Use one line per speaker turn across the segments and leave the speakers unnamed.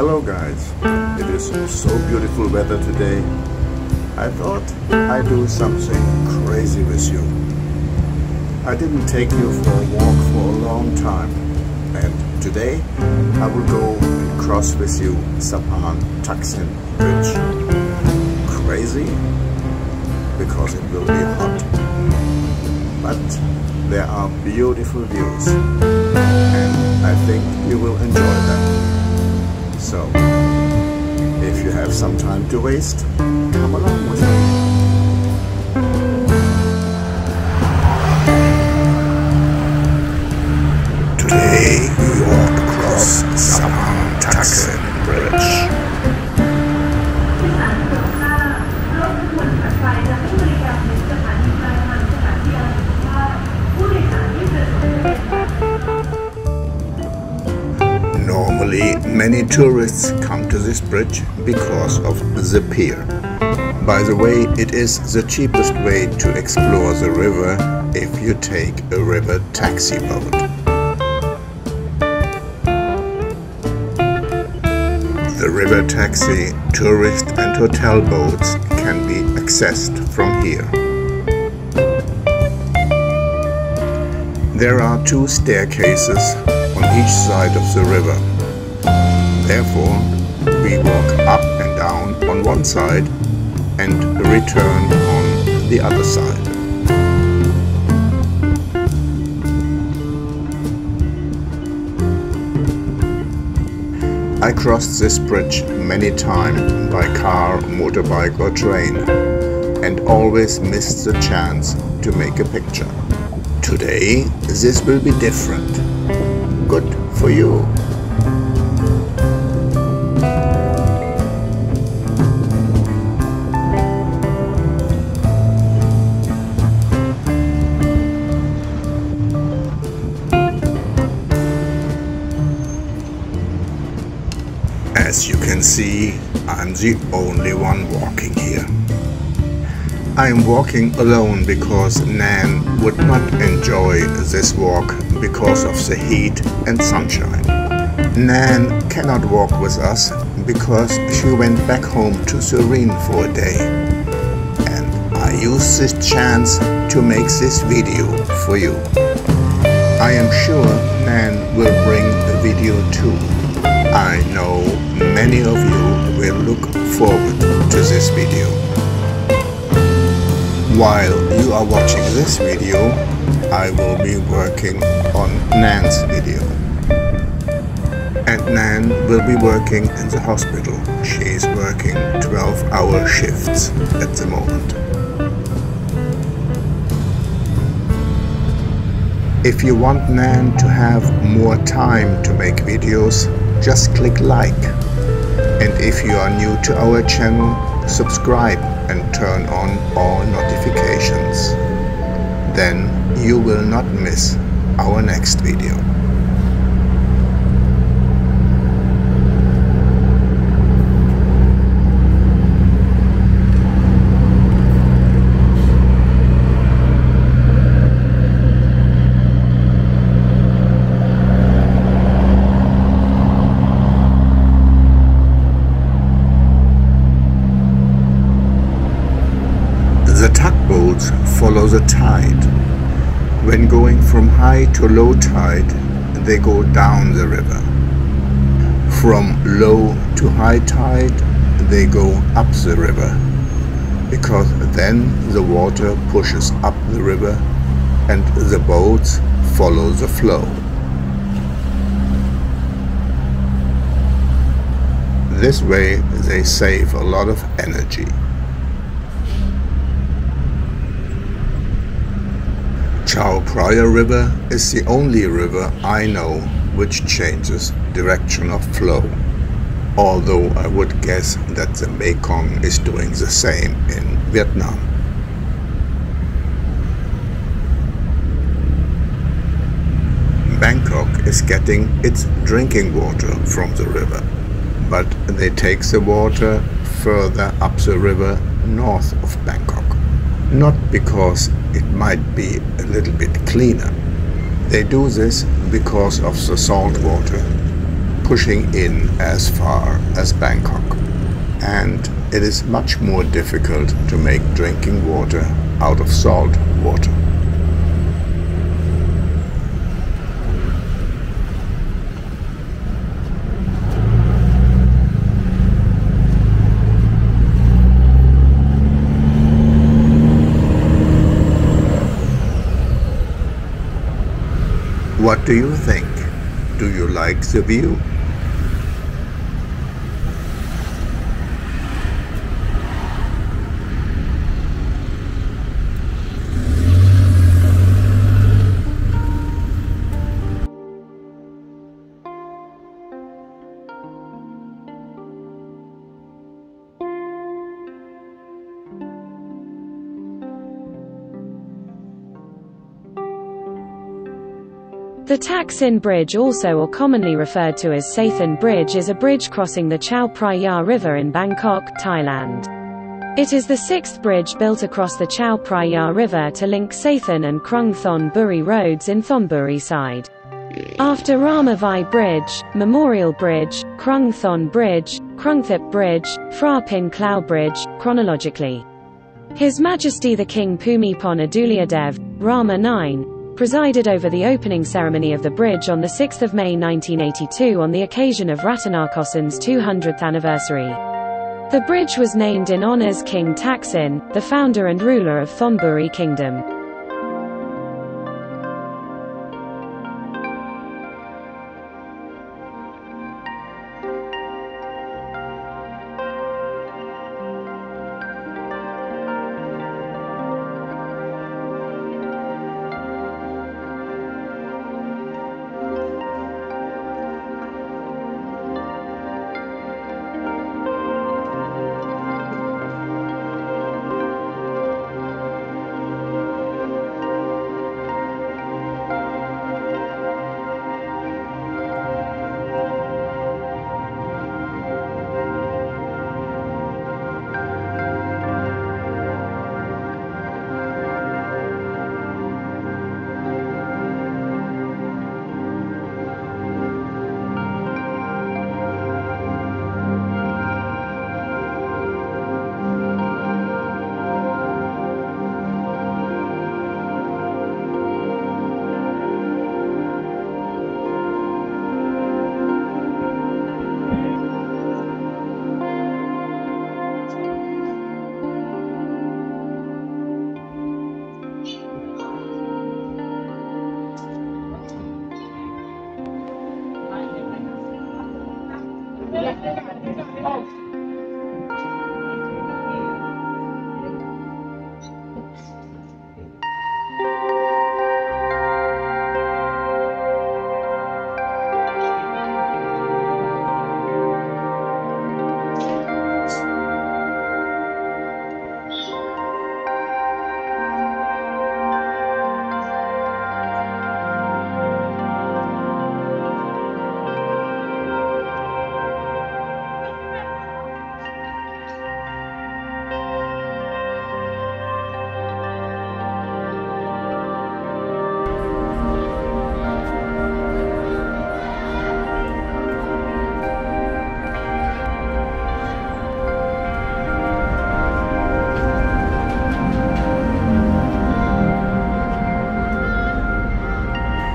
Hello guys, it is so beautiful weather today. I thought I'd do something crazy with you. I didn't take you for a walk for a long time and today I will go and cross with you Saphan Taksin Bridge. Crazy? Because it will be hot. But there are beautiful views and I think you will enjoy them. So, if you have some time to waste, come along with me.
Today we walk across tourists come to this bridge because of the pier. By the way, it is the cheapest way to explore the river if you take a river taxi boat. The river taxi, tourist and hotel boats can be accessed from here. There are two staircases on each side of the river. Therefore, we walk up and down on one side and return on the other side. I crossed this bridge many times by car, motorbike or train and always missed the chance to make a picture. Today, this will be different. Good for you. Can see, I'm the only one walking here. I am walking alone because Nann would not enjoy this walk because of the heat and sunshine. Nann cannot walk with us because she went back home to Serene for a day. And I use this chance to make this video for you. I am sure Nann will bring the video too. I know many of you will look forward to this video. While you are watching this video, I will be working on Nann's video. And Nann will be working in the hospital. She is working 12 hour shifts at the moment. If you want Nann to have more time to make videos, just click like. And if you are new to our channel, subscribe and turn on all notifications. Then you will not miss our next video. The follow the tide. When going from high to low tide, they go down the river. From low to high tide, they go up the river. Because then the water pushes up the river and the boats follow the flow. This way they save a lot of energy. Chao Phraya River is the only river I know which changes direction of flow, although I would guess that the Mekong is doing the same in Vietnam. Bangkok is getting its drinking water from the river, but they take the water further up the river north of Bangkok. Not because it might be a little bit cleaner. They do this because of the salt water pushing in as far as Bangkok. And it is much more difficult to make drinking water out of salt water. What do you think? Do you like the view?
The Taksin Bridge also or commonly referred to as Sathon Bridge is a bridge crossing the Chao Phraya River in Bangkok, Thailand. It is the sixth bridge built across the Chao Phraya River to link Sathon and Krung Thon Buri roads in Thonburi side. After Ramavai Bridge, Memorial Bridge, Krung Thon Bridge, Krung Thep Bridge, Phra Pin Klao Bridge, chronologically. His Majesty the King Bhumibol Adulyadej, Rama 9, presided over the opening ceremony of the bridge on 6 May 1982 on the occasion of Rattanakosin's 200th anniversary. The bridge was named in honors King Taksin, the founder and ruler of Thonburi Kingdom.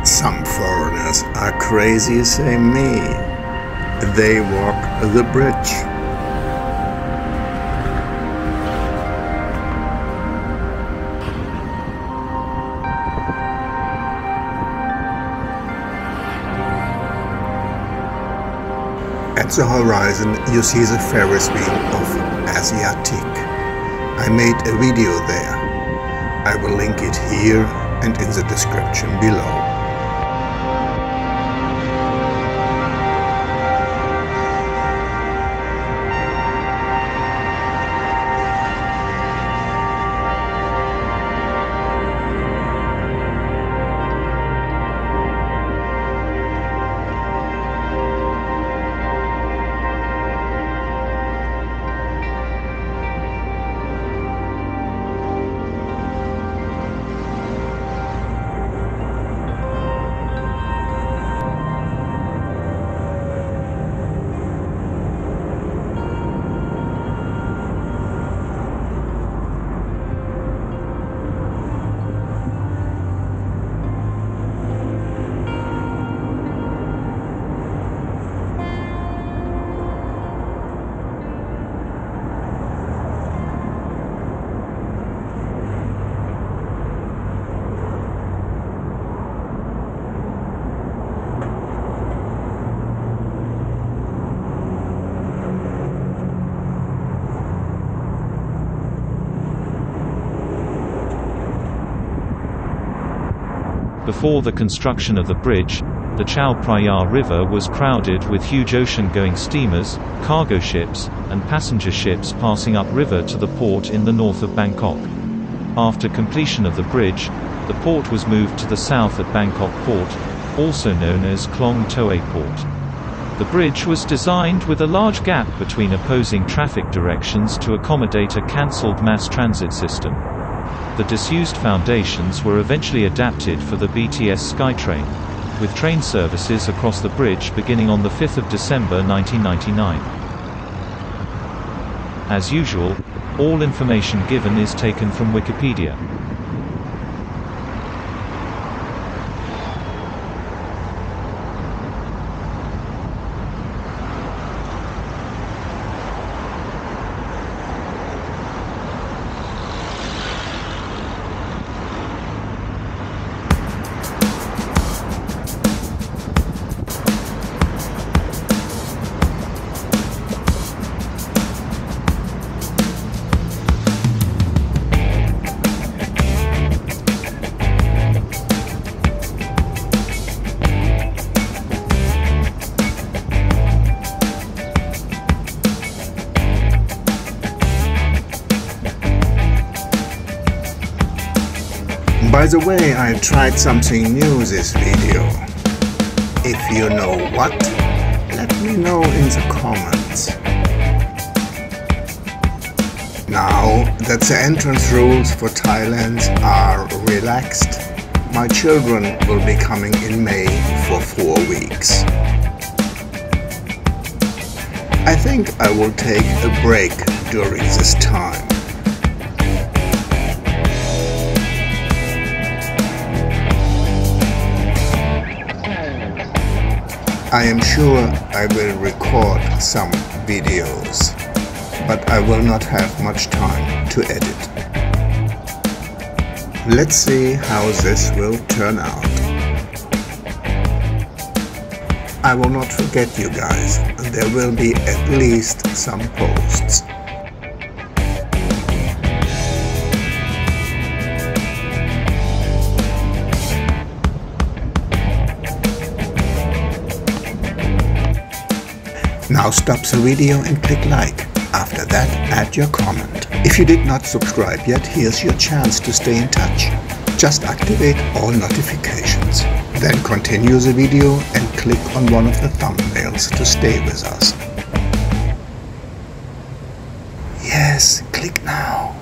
Some foreigners are crazy, say me. They walk the bridge. At the horizon, you see the Ferris wheel of Asiatique. I made a video there. I will link it here and in the description below.
Before the construction of the bridge, the Chao Phraya River was crowded with huge ocean-going steamers, cargo ships, and passenger ships passing upriver to the port in the north of Bangkok. After completion of the bridge, the port was moved to the south at Bangkok Port, also known as Klong Toei Port. The bridge was designed with a large gap between opposing traffic directions to accommodate a cancelled mass transit system. The disused foundations were eventually adapted for the BTS SkyTrain, with train services across the bridge beginning on 5 December 1999. As usual, all information given is taken from Wikipedia.
By the way, I tried something new this video. If you know what, let me know in the comments. Now that the entrance rules for Thailand are relaxed, my children will be coming in May for four weeks. I think I will take a break during this time. I am sure I will record some videos, but I will not have much time to edit. Let's see how this will turn out. I will not forget you guys, there will be at least some posts. Now stop the video and click like. After that, add your comment. If you did not subscribe yet, here's your chance to stay in touch. Just activate all notifications. Then continue the video and click on one of the thumbnails to stay with us. Yes, click now.